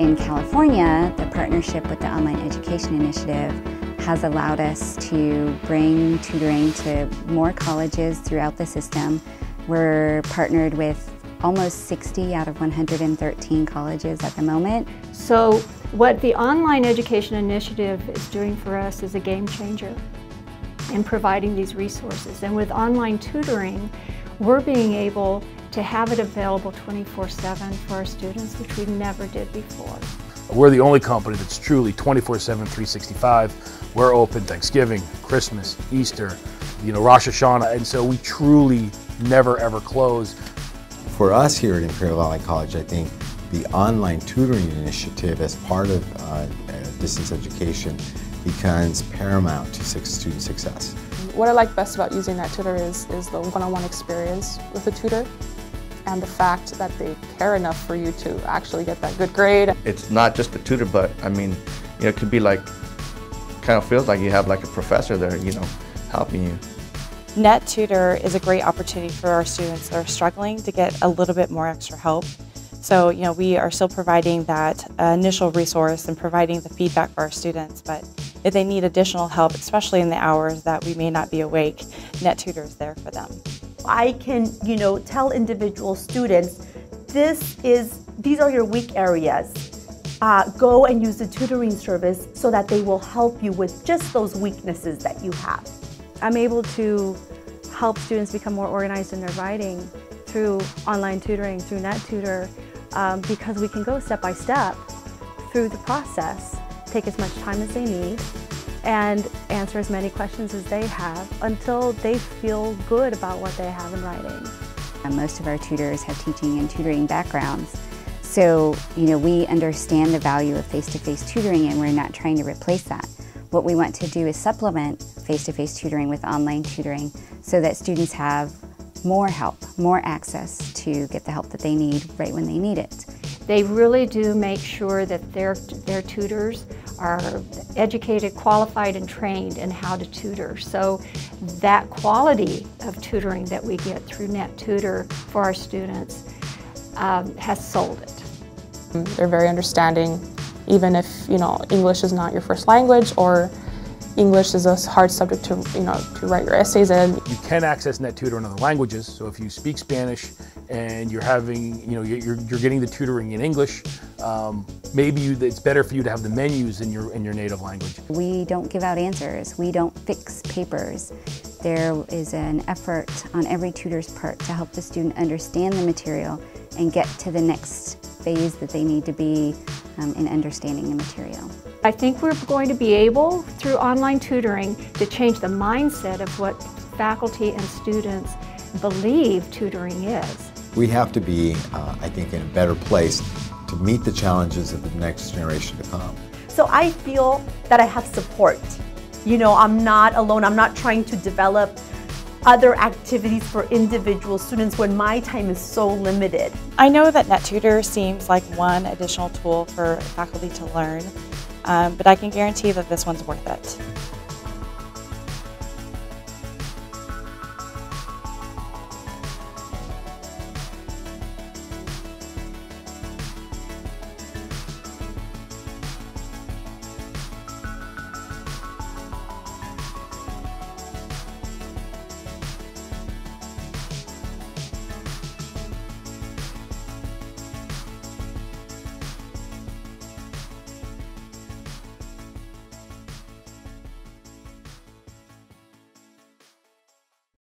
in California, the partnership with the Online Education Initiative has allowed us to bring tutoring to more colleges throughout the system. We're partnered with almost 60 out of 113 colleges at the moment. So what the Online Education Initiative is doing for us is a game changer in providing these resources. And with online tutoring, we're being able to have it available 24-7 for our students, which we never did before. We're the only company that's truly 24-7, 365. We're open Thanksgiving, Christmas, Easter, you know, Rosh Hashanah, and so we truly never ever close. For us here at Imperial Valley College, I think the online tutoring initiative as part of uh, distance education becomes paramount to student success. What I like best about using NetTutor is, is the one-on-one -on -one experience with the tutor and the fact that they care enough for you to actually get that good grade. It's not just the tutor, but I mean, you know, it could be like, kind of feels like you have like a professor there, you know, helping you. Net Tutor is a great opportunity for our students that are struggling to get a little bit more extra help. So, you know, we are still providing that uh, initial resource and providing the feedback for our students, but if they need additional help, especially in the hours that we may not be awake, Net Tutor is there for them. I can, you know, tell individual students, this is, these are your weak areas. Uh, go and use the tutoring service so that they will help you with just those weaknesses that you have. I'm able to help students become more organized in their writing through online tutoring, through NetTutor, um, because we can go step by step through the process, take as much time as they need, and answer as many questions as they have until they feel good about what they have in writing. And most of our tutors have teaching and tutoring backgrounds. So, you know, we understand the value of face-to-face -face tutoring and we're not trying to replace that. What we want to do is supplement face-to-face -face tutoring with online tutoring so that students have more help, more access to get the help that they need right when they need it. They really do make sure that their, their tutors are educated, qualified, and trained in how to tutor. So that quality of tutoring that we get through NetTutor for our students um, has sold it. They're very understanding, even if you know English is not your first language or English is a hard subject to, you know, to write your essays in. You can access NetTutor in other languages, so if you speak Spanish and you're having, you know, you're, you're getting the tutoring in English, um, maybe you, it's better for you to have the menus in your, in your native language. We don't give out answers. We don't fix papers. There is an effort on every tutor's part to help the student understand the material and get to the next phase that they need to be um, in understanding the material. I think we're going to be able, through online tutoring, to change the mindset of what faculty and students believe tutoring is. We have to be, uh, I think, in a better place to meet the challenges of the next generation to come. So I feel that I have support. You know, I'm not alone. I'm not trying to develop other activities for individual students when my time is so limited. I know that NetTutor seems like one additional tool for faculty to learn, um, but I can guarantee that this one's worth it.